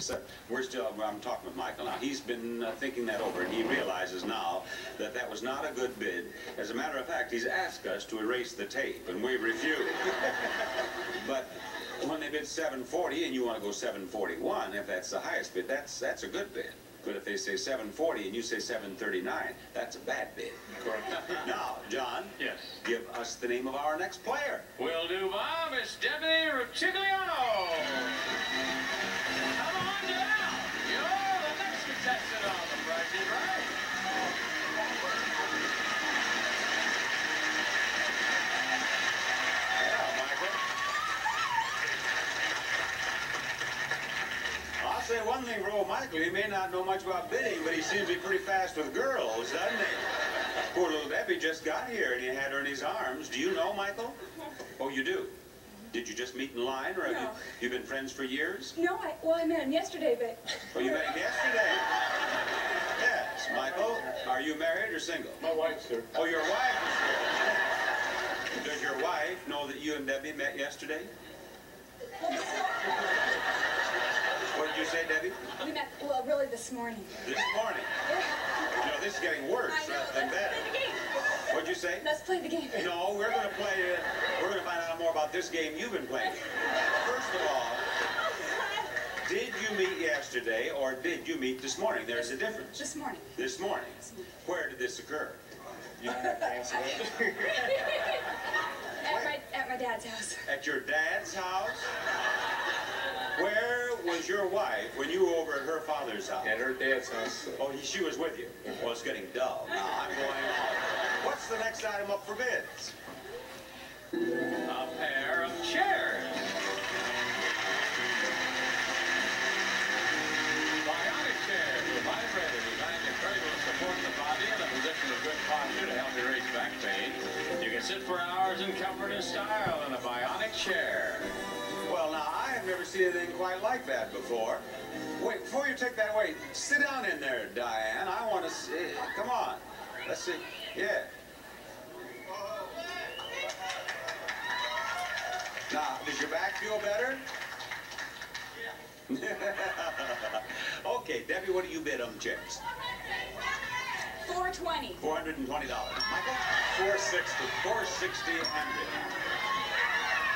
So we're still, I'm talking with Michael now. He's been uh, thinking that over, and he realizes now that that was not a good bid. As a matter of fact, he's asked us to erase the tape, and we refused. but when they bid 740 and you want to go 741, if that's the highest bid, that's that's a good bid. But if they say 740 and you say 739, that's a bad bid. Correct. now, John, Yes. give us the name of our next player. Will do, Bob. It's Debbie Rucigliano. One thing for old Michael. He may not know much about bidding, but he seems to be pretty fast with girls, doesn't he? Poor little Debbie just got here and he had her in his arms. Do you know Michael? Oh, you do? Did you just meet in line, or have No. you, you been friends for years? No, I, well, I met him yesterday, but... Oh, you met him yesterday. Yes, Michael. Are you married or single? My wife, sir. Oh, your wife is here. Does your wife know that you and Debbie met yesterday? What did you say, Debbie? We met, well, really this morning. This morning. You know, this is getting worse I know, rather than let's better. play the game. What'd you say? Let's play the game. No, we're going to play, uh, we're going to find out more about this game you've been playing. First of all, did you meet yesterday or did you meet this morning? There's a difference. This morning. This morning. Where did this occur? You don't have to answer that. At my, at my dad's house. At your dad's house? Where was your wife when you were over at her father's house? At her dad's house. Oh, he- she was with you. Mm-hmm. Well, it's getting dull. Now I'm going on. What's the next item up for bids? A pair of chairs. Sit for hours in comfort and style in a bionic chair. Well, now, I have never seen anything quite like that before. Wait, before you take that away, sit down in there, Diane. I want to see. Come on. Let's see. Yeah. Now, does your back feel better? Yeah. okay, Debbie, what do you bid on the chairs? 420. $420. Michael? 460. 460 Henry.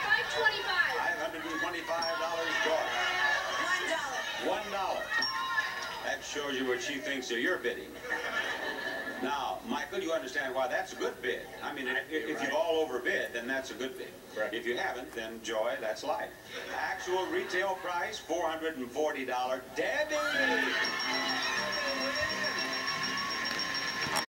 525. $525, Joy. $1. One dollar. That shows you what she thinks of your bidding. Now, Michael, you understand why that's a good bid. I mean, if, if you've all overbid, then that's a good bid. Correct. If you haven't, then joy, that's life. Actual retail price, $440. Debbie!